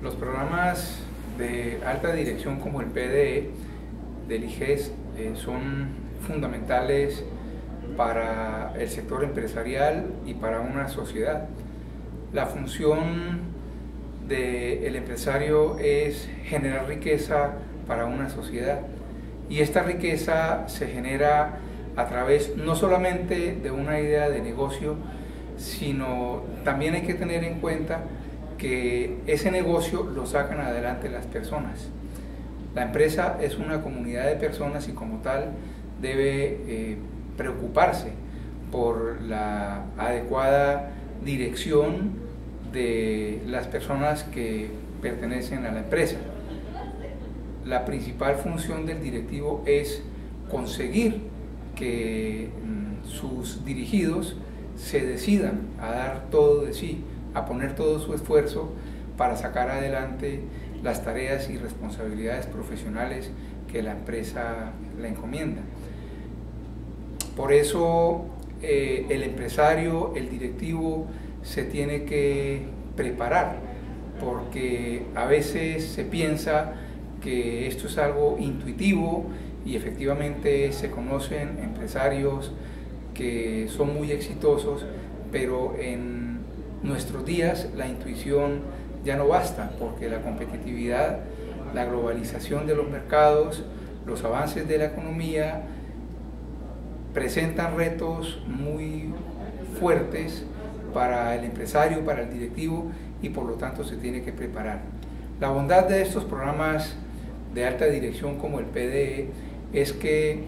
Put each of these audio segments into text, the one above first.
Los programas de alta dirección como el PDE del IGES eh, son fundamentales para el sector empresarial y para una sociedad. La función del empresario es generar riqueza para una sociedad y esta riqueza se genera a través no solamente de una idea de negocio, sino también hay que tener en cuenta que ese negocio lo sacan adelante las personas. La empresa es una comunidad de personas y como tal debe eh, preocuparse por la adecuada dirección de las personas que pertenecen a la empresa. La principal función del directivo es conseguir que mm, sus dirigidos se decidan a dar todo de sí, a poner todo su esfuerzo para sacar adelante las tareas y responsabilidades profesionales que la empresa le encomienda. Por eso eh, el empresario, el directivo, se tiene que preparar, porque a veces se piensa que esto es algo intuitivo y efectivamente se conocen empresarios que son muy exitosos, pero en nuestros días la intuición ya no basta, porque la competitividad, la globalización de los mercados, los avances de la economía presentan retos muy fuertes para el empresario, para el directivo y por lo tanto se tiene que preparar. La bondad de estos programas de alta dirección como el PDE es que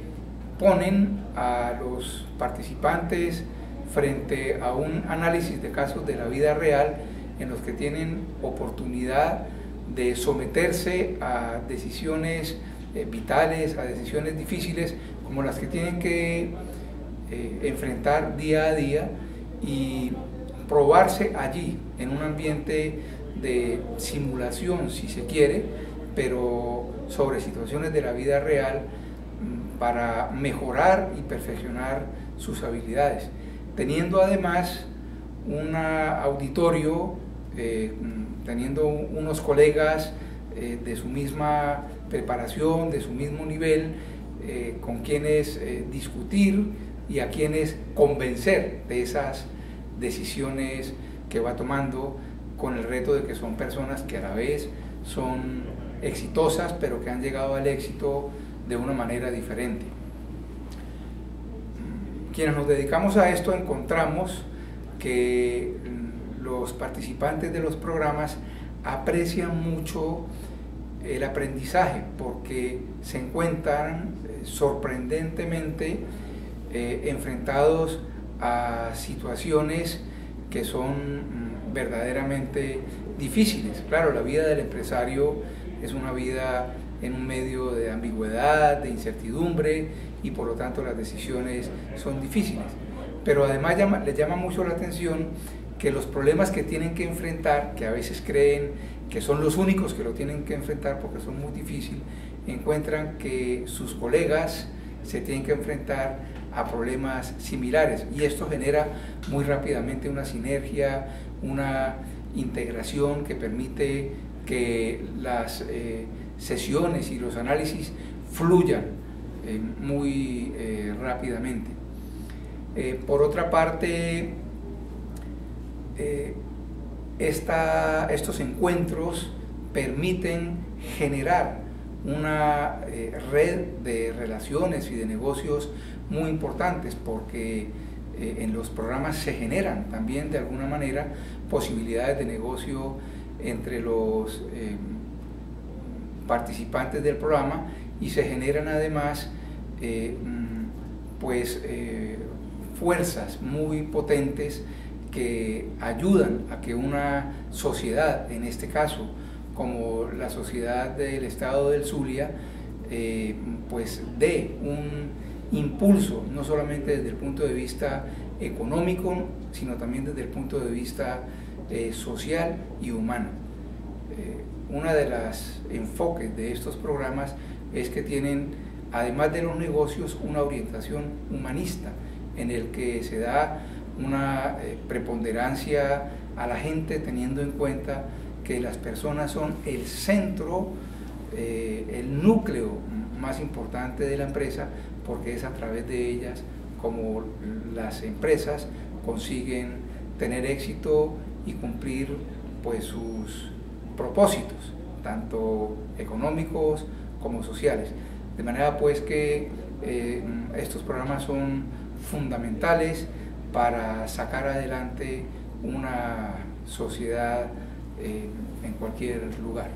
ponen a los participantes frente a un análisis de casos de la vida real en los que tienen oportunidad de someterse a decisiones eh, vitales, a decisiones difíciles como las que tienen que eh, enfrentar día a día y probarse allí en un ambiente de simulación, si se quiere, pero sobre situaciones de la vida real mm, para mejorar y perfeccionar sus habilidades, teniendo además un auditorio, eh, teniendo unos colegas eh, de su misma preparación, de su mismo nivel, eh, con quienes discutir y a quienes convencer de esas decisiones que va tomando con el reto de que son personas que a la vez son exitosas, pero que han llegado al éxito de una manera diferente. Quienes nos dedicamos a esto encontramos que los participantes de los programas aprecian mucho el aprendizaje porque se encuentran eh, sorprendentemente eh, enfrentados a situaciones que son mm, verdaderamente difíciles. Claro, la vida del empresario es una vida en un medio de ambigüedad, de incertidumbre y por lo tanto las decisiones son difíciles. Pero además llama, les llama mucho la atención que los problemas que tienen que enfrentar, que a veces creen que son los únicos que lo tienen que enfrentar porque son muy difíciles, encuentran que sus colegas se tienen que enfrentar a problemas similares y esto genera muy rápidamente una sinergia, una integración que permite que las eh, sesiones y los análisis fluyan eh, muy eh, rápidamente. por otra parte, estos encuentros permiten generar una red de relaciones y de negocios muy importantes porque eh, en los programas se generan también de alguna manera posibilidades de negocio entre los eh, participantes del programa y se generan además eh, mm, pues fuerzas muy potentes que ayudan a que una sociedad, en este caso como la sociedad del estado del Zulia, pues dé un impulso, no solamente desde el punto de vista económico, sino también desde el punto de vista eh, social y humano. Eh, uno de los enfoques de estos programas es que tienen, además de los negocios, una orientación humanista, en el que se da una eh, preponderancia a la gente teniendo en cuenta que las personas son el centro, el núcleo más importante de la empresa, porque es a través de ellas como las empresas consiguen tener éxito y cumplir pues sus propósitos, tanto económicos como sociales. De manera pues que eh, estos programas son fundamentales para sacar adelante una sociedad eh, en cualquier lugar.